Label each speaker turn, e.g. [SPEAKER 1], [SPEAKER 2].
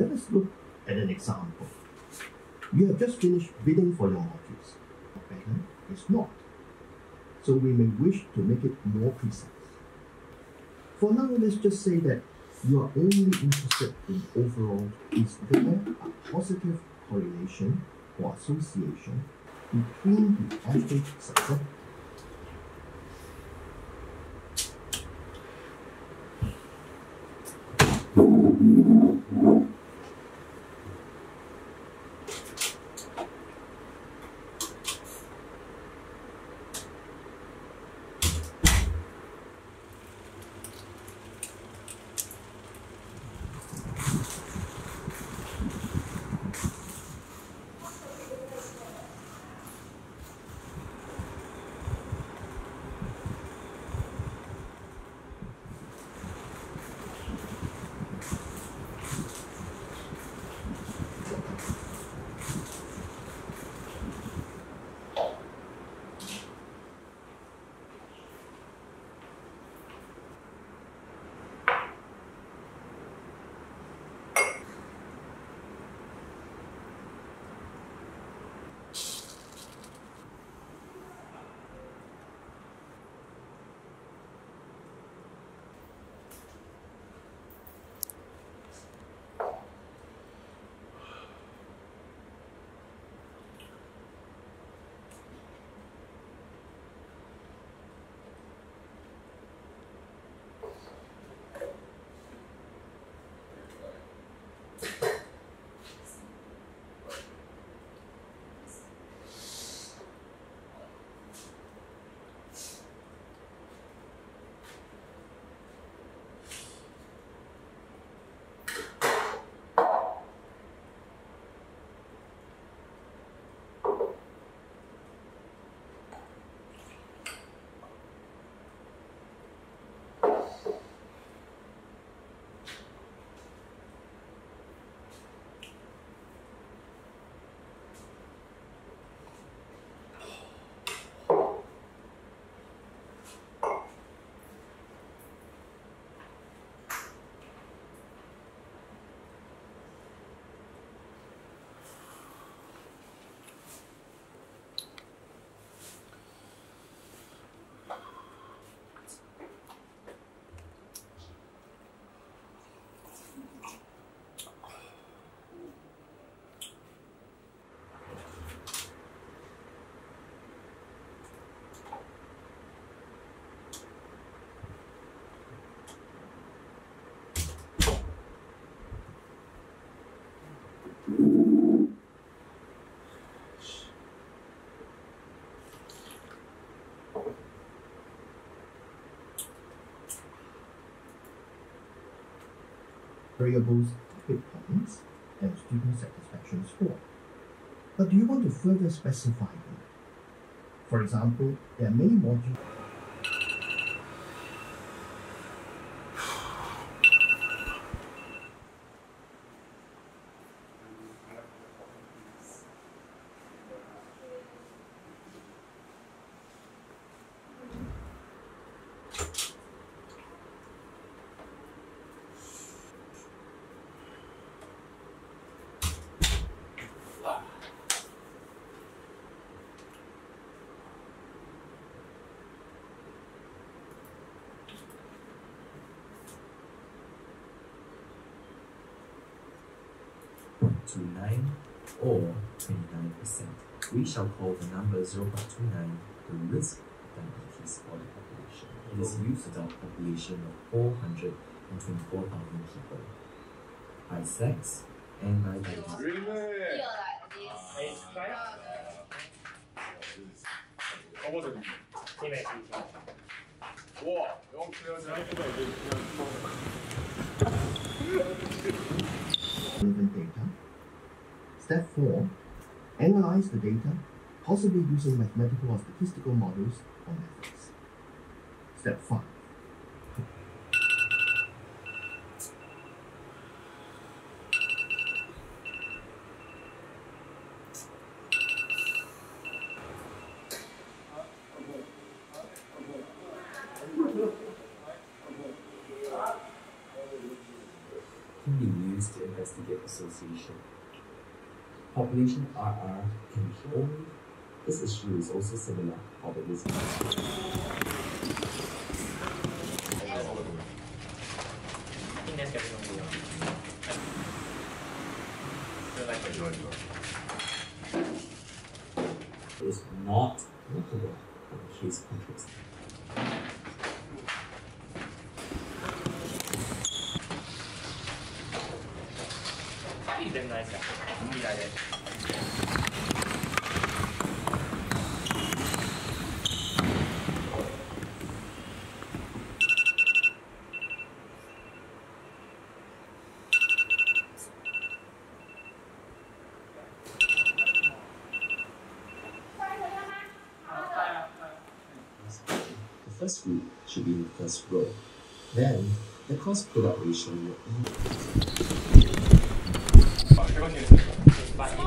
[SPEAKER 1] Let us look at an example. You have just finished bidding for your modules. Better it's not. So we may wish to make it more precise. For now, let's just say that you are only interested in overall is there a positive correlation or association between the average success variables topic points and student satisfaction score. But do you want to further specify them? For example, there are many modules
[SPEAKER 2] to 0.29 or 29%. We shall call the number 0.29 the risk of diabetes for the population. It is used adult population of 424,000 people. By sex and by diabetes.
[SPEAKER 1] Step 4. Analyze the data, possibly using mathematical or statistical models or methods. Step 5.
[SPEAKER 2] can be used to investigate association. Population RR can. This issue is also similar, but it is is not workable in case context.
[SPEAKER 3] いい
[SPEAKER 2] the first group should be in the first row. Then, the cross-product ratio will increase.
[SPEAKER 4] バスケ